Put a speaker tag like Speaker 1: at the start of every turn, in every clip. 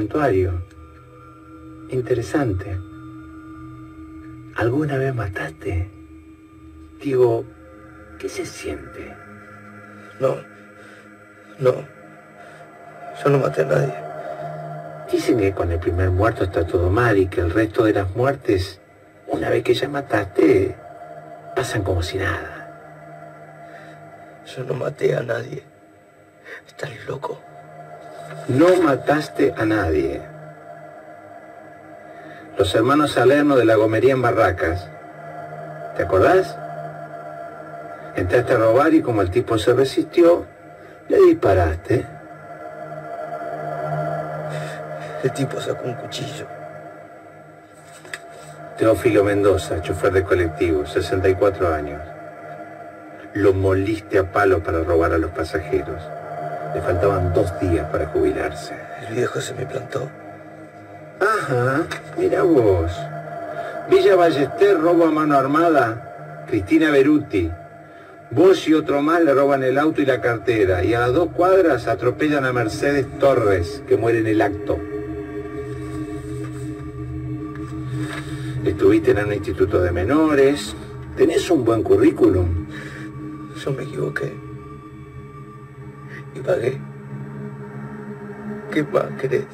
Speaker 1: prontuario. Interesante. ¿Alguna vez mataste? Digo, ¿qué se siente?
Speaker 2: No. No. Yo no maté a nadie.
Speaker 1: Dicen que con el primer muerto está todo mal y que el resto de las muertes, una vez que ya mataste, pasan como si nada.
Speaker 2: Yo no maté a nadie. Estás loco.
Speaker 1: No mataste a nadie. Los hermanos Salerno de la Gomería en Barracas. ¿Te acordás? Entraste a robar y como el tipo se resistió, le disparaste.
Speaker 2: El tipo sacó un cuchillo.
Speaker 1: Teófilo Mendoza, chofer de colectivo, 64 años. Lo moliste a palo para robar a los pasajeros. Le faltaban dos días para jubilarse.
Speaker 2: El viejo se me plantó.
Speaker 1: Ajá, mira vos. Villa Ballester, robo a mano armada. Cristina Beruti. Vos y otro más le roban el auto y la cartera. Y a las dos cuadras atropellan a Mercedes Torres, que muere en el acto. Estuviste en un instituto de menores. Tenés un buen currículum.
Speaker 2: Yo me equivoqué. Y pagué. ¿Qué más querés?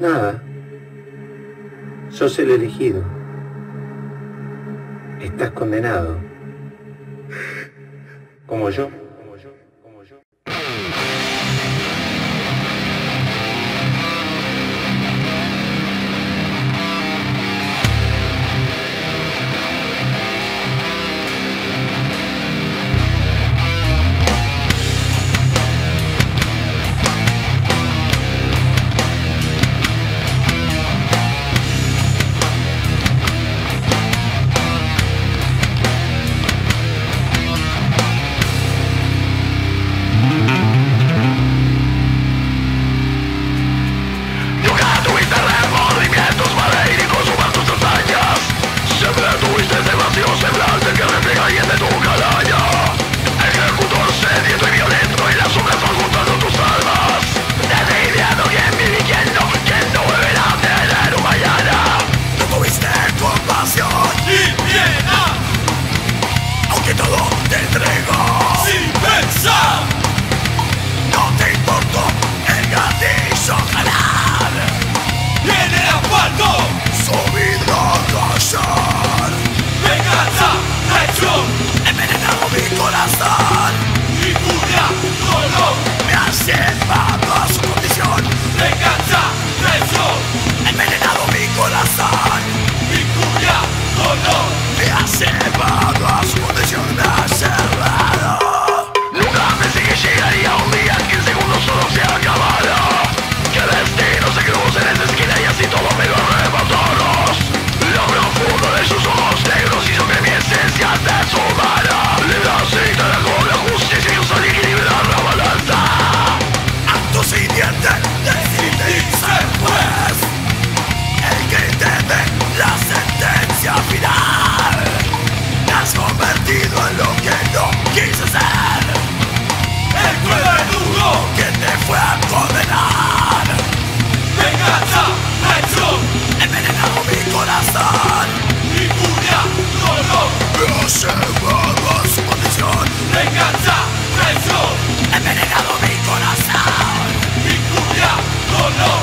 Speaker 1: Nada. Sos el elegido. Estás condenado. Como yo. Como yo.
Speaker 3: Me has llevado a su condición Venganza, traición Envenenado mi corazón. Mi furia, dolor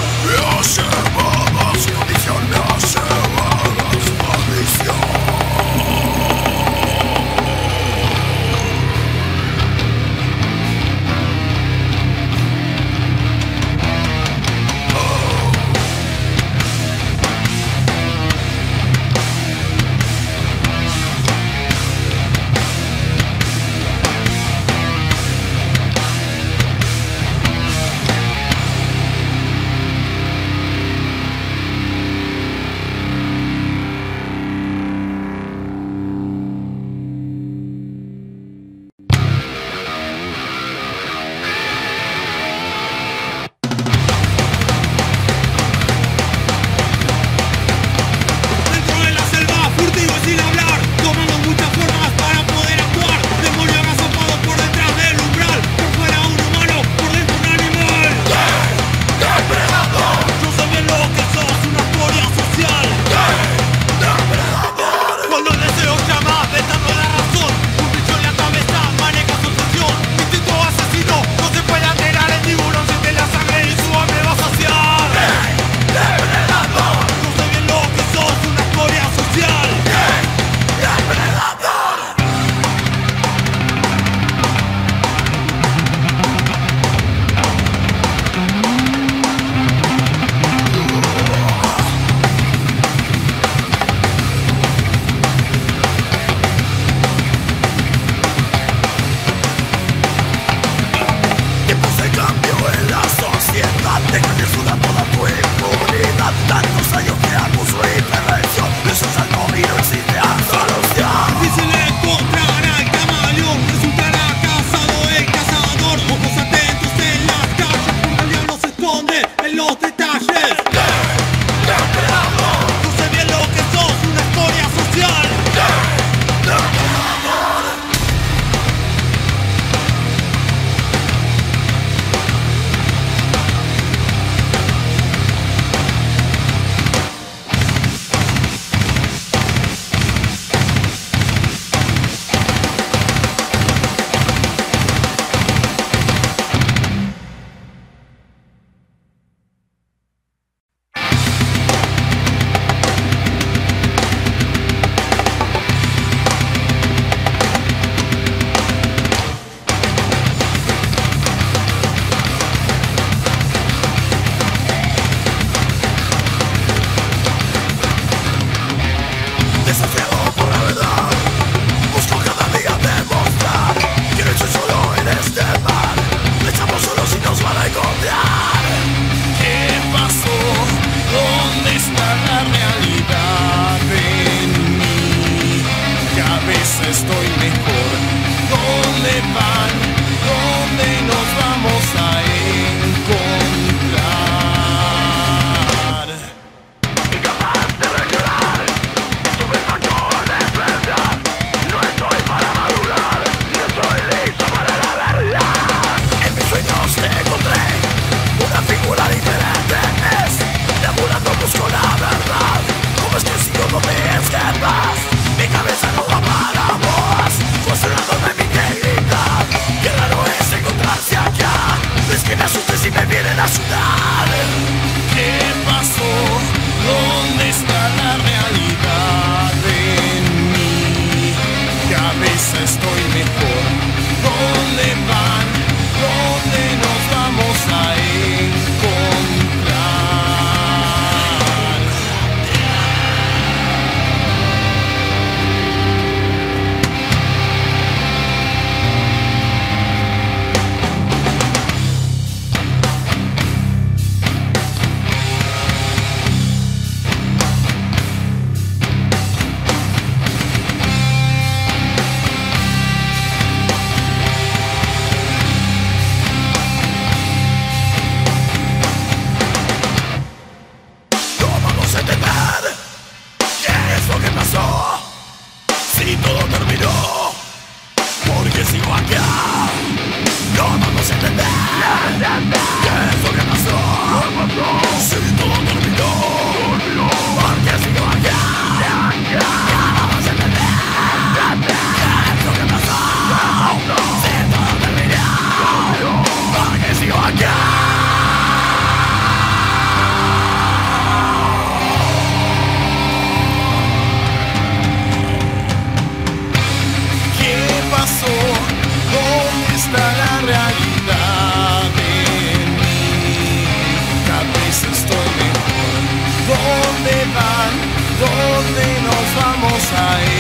Speaker 3: A veces estoy mejor. ¿Dónde van? ¿Dónde nos vamos a
Speaker 4: ir?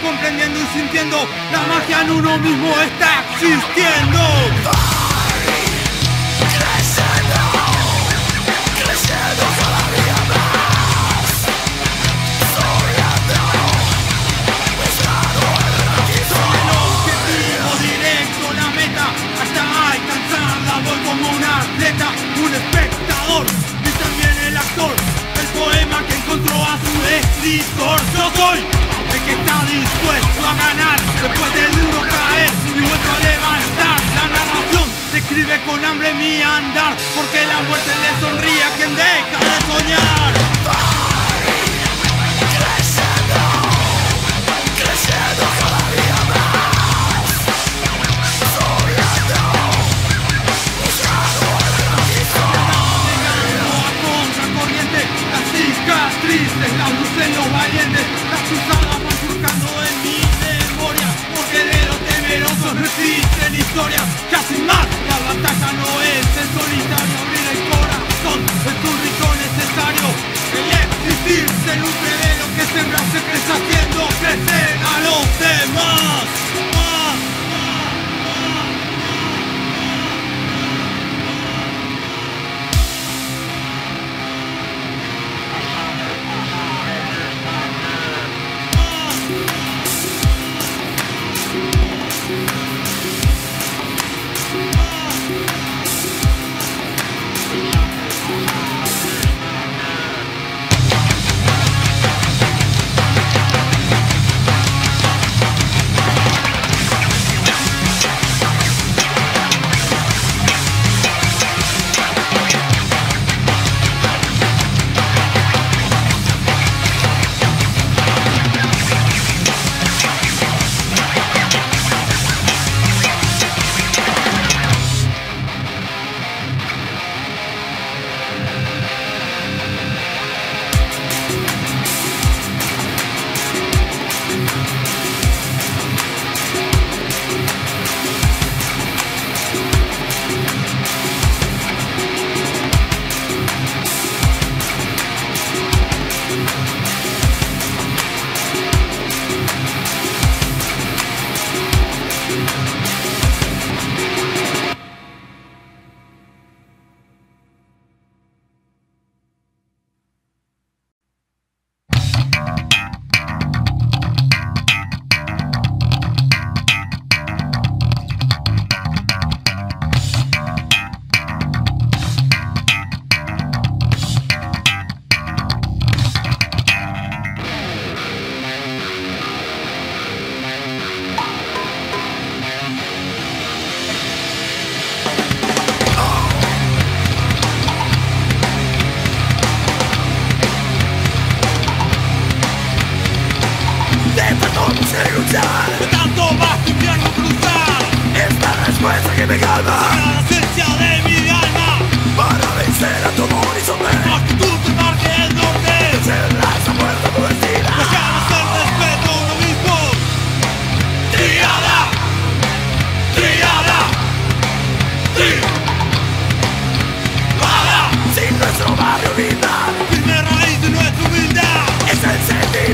Speaker 4: comprendiendo y sintiendo, la magia en uno mismo está existiendo. de andar, porque la muerte le sonría, a quien deja de soñar.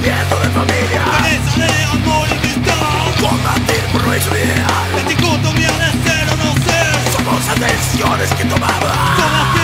Speaker 4: Comienzo de familia. Pereza de amor y amistad Combatir por nuestro ideal La dicotomía de ser o no ser.
Speaker 3: Somos adhesiones que
Speaker 4: tomaba